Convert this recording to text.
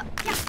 Uh, yeah.